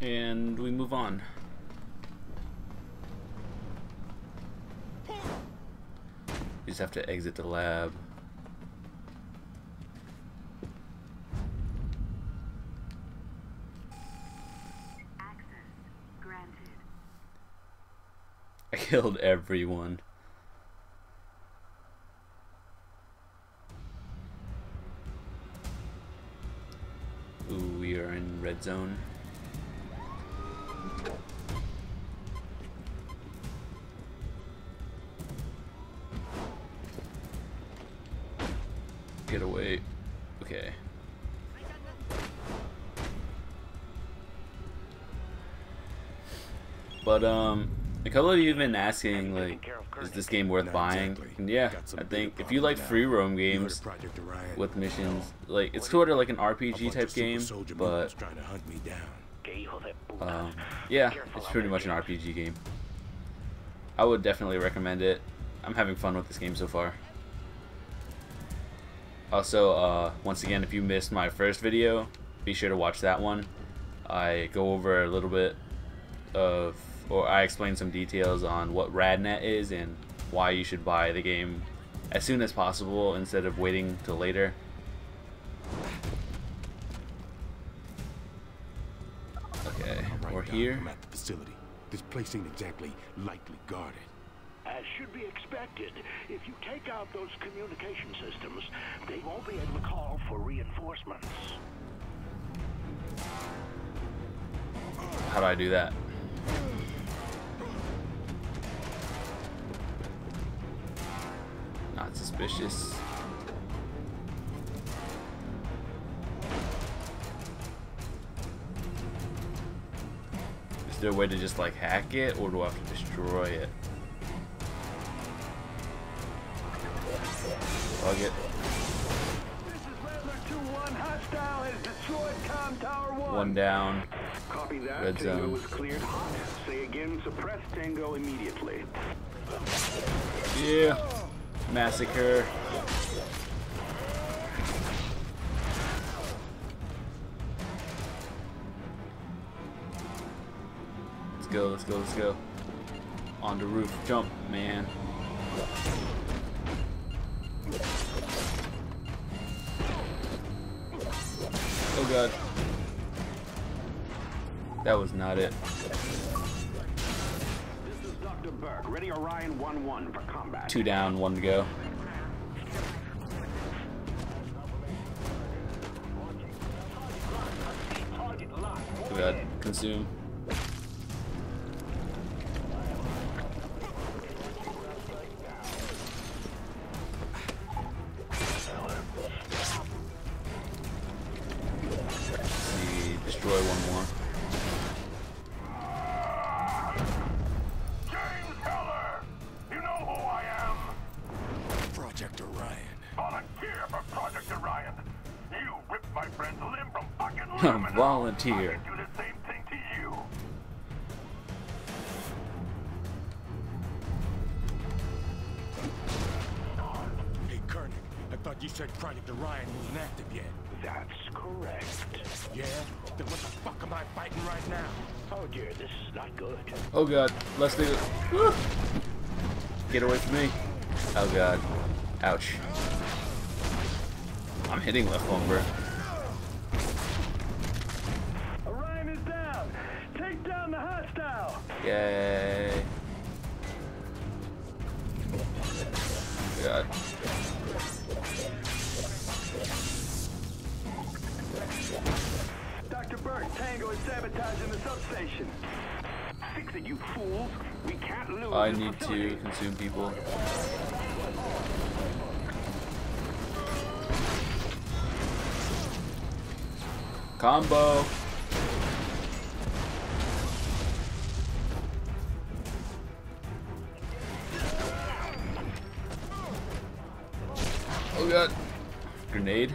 And we move on. You just have to exit the lab. Access granted. I killed everyone. Ooh, we are in red zone. Get away. Okay. But um a couple of you have been asking, like, is this game worth buying? And yeah, I think if you like free roam games with missions, like, it's sort of like an RPG type game, but, um, yeah, it's pretty much an RPG game. I would definitely recommend it. I'm having fun with this game so far. Also, uh, once again, if you missed my first video, be sure to watch that one. I go over a little bit of or I explain some details on what RadNet is and why you should buy the game as soon as possible instead of waiting till later. Here. I'm at the facility. This place ain't exactly lightly guarded. As should be expected, if you take out those communication systems, they won't be able to call for reinforcements. How do I do that? Not suspicious. There a way to just like hack it or do I have to destroy it? Bug it. One down. Copy that. Red Tango zone. was cleared hot. Say again, suppress Tango immediately. Yeah. Massacre. Let's go, let's go, let's go. On the roof. Jump, man. Oh god. That was not it. This is Dr. Burke. Ready Orion 1-1 for combat. Two down, one to go. Got consume. Project Orion. Volunteer for Project Orion! You ripped my friend's limb from fucking limb! Volunteer. I can do the same thing to you! Hey, Koenig, I thought you said Project Orion wasn't active yet. That's correct. Yeah? Then what the fuck am I fighting right now? Oh dear, this is not good. Oh god, let's do it. Get away from me. Oh god. Ouch. I'm hitting left bumper. Orion is down. Take down the hostile. Yay. God. Dr. Burke, Tango is sabotaging the substation. Fix it, you fools. We can't lose I need facility. to consume people. Combo. Oh god. Grenade.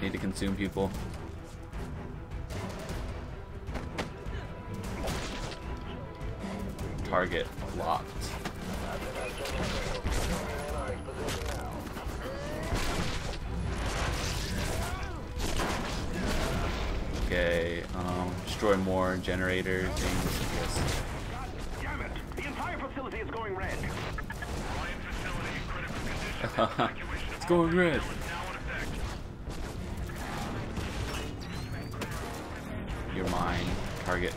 Need to consume people. Target locked. Okay, um, destroy more generator things. Damn it! The entire facility is going red. it's going red. You're mine. Target.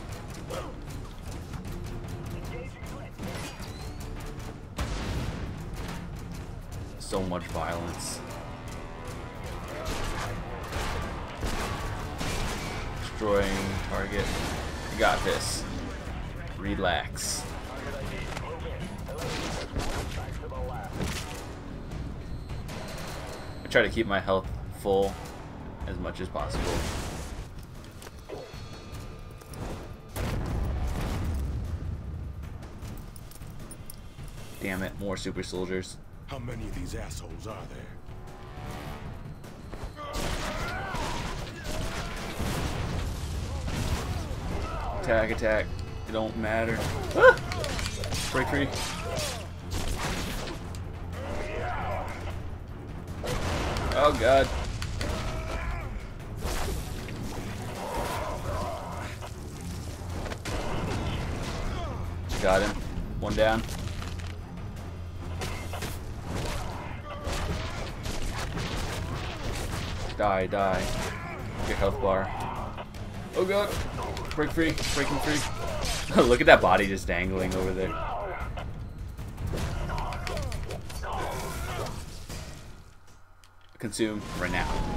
So much violence. Destroying target. You got this. Relax. I try to keep my health full as much as possible. Damn it, more super soldiers. How many of these assholes are there? Attack, attack. It don't matter. Ah! Break free. Oh god. Got him. One down. Die, die. Your health bar. Oh god. Break free. Breaking free. Look at that body just dangling over there. Consume right now.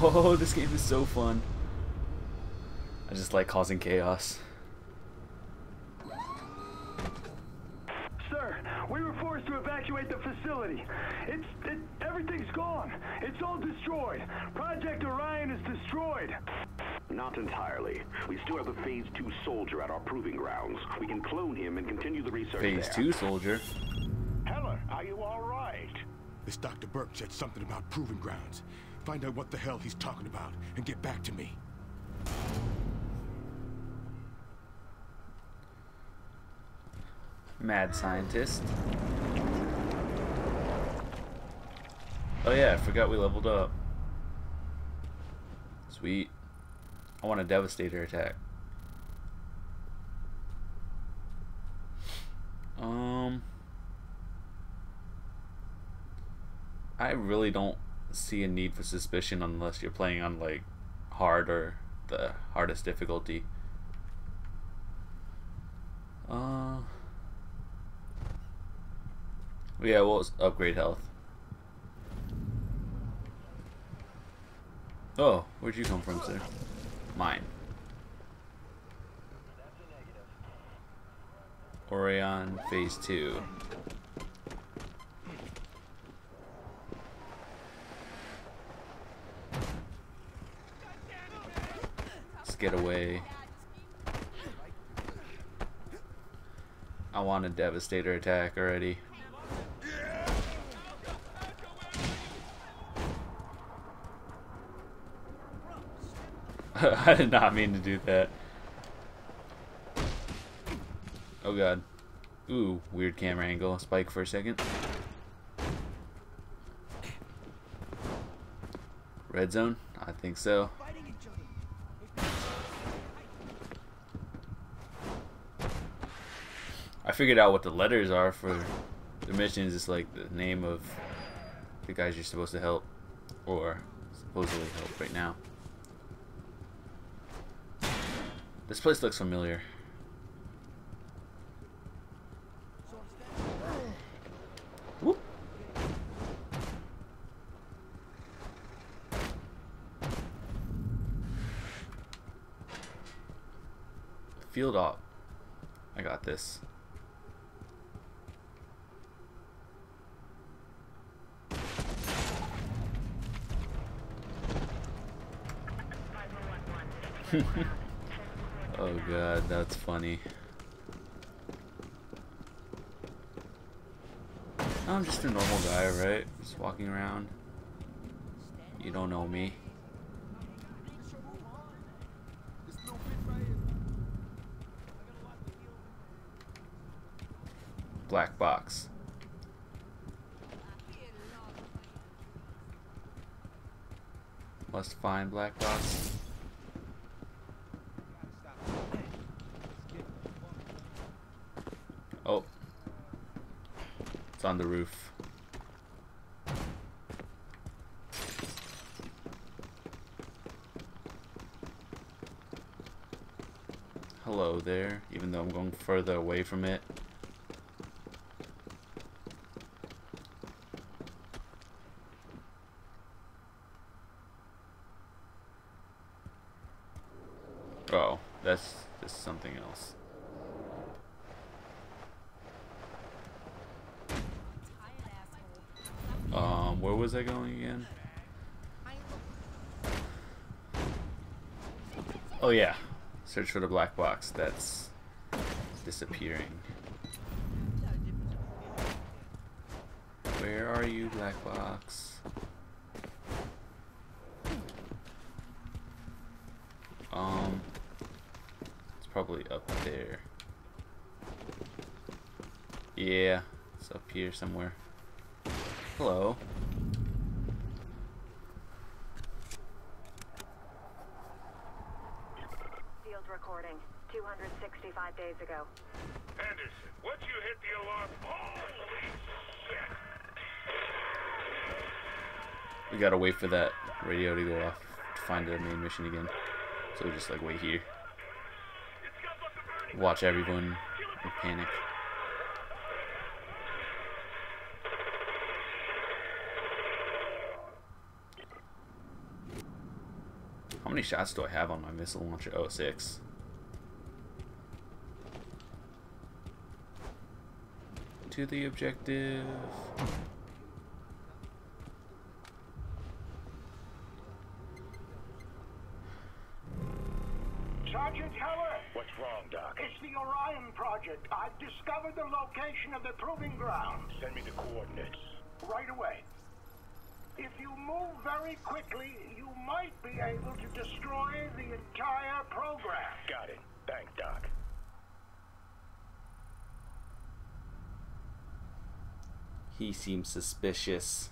Oh, this game is so fun. I just like causing chaos. Sir, we were forced to evacuate the facility. It's it, everything's gone. It's all destroyed. Project Orion is destroyed. Not entirely. We still have the Phase 2 soldier at our proving grounds. We can clone him and continue the research Phase there. 2 soldier. Heller, are you all right? This Dr. Burke said something about proving grounds. Find out what the hell he's talking about and get back to me. Mad scientist. Oh yeah, I forgot we leveled up. Sweet. I want a Devastator attack. Um... I really don't see a need for suspicion unless you're playing on like hard or the hardest difficulty. Uh yeah, we'll upgrade health. Oh, where'd you come from, sir? Mine. Orion Phase 2. Let's get away. I want a Devastator attack already. I did not mean to do that. Oh god. Ooh, weird camera angle. Spike for a second. Red zone? I think so. I figured out what the letters are for the missions. It's like the name of the guys you're supposed to help. Or supposedly help right now. This place looks familiar. Whoop. Field op. I got this. Oh god, that's funny. I'm just a normal guy, right? Just walking around. You don't know me. Black box. Must find black box. On the roof. Hello there, even though I'm going further away from it. Oh, that's just something else. Um, where was I going again? Oh yeah, search for the black box that's disappearing. Where are you, black box? Um, it's probably up there. Yeah, it's up here somewhere. Hello. Recording. 265 days ago. Anderson, once you hit the alarm, holy shit! We gotta wait for that radio to go off to find the main mission again. So we just like wait here. It's got like a burning Watch everyone in panic. How many shots do I have on my missile launcher? Oh, six. To the objective. Sergeant Heller, What's wrong, Doc? it's the Orion Project. I've discovered the location of the proving ground. Send me the coordinates. Right away. If you move very quickly, you might be able to destroy the entire program. Got it. Thanks, Doc. He seems suspicious.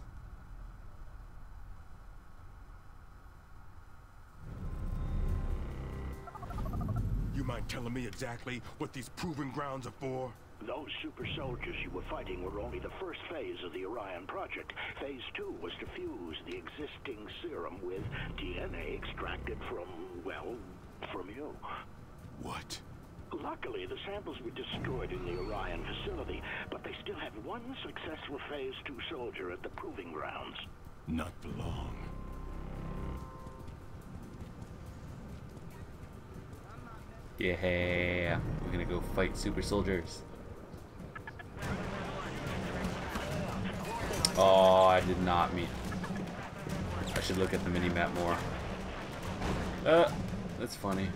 You mind telling me exactly what these proving grounds are for? Those super soldiers you were fighting were only the first phase of the Orion project. Phase two was to fuse the existing serum with DNA extracted from, well, from you. What? Luckily, the samples were destroyed in the Orion facility, but they still have one successful Phase 2 soldier at the proving grounds. Not for long. Yeah, we're gonna go fight super soldiers. Oh, I did not mean. I should look at the mini map more. Uh, that's funny.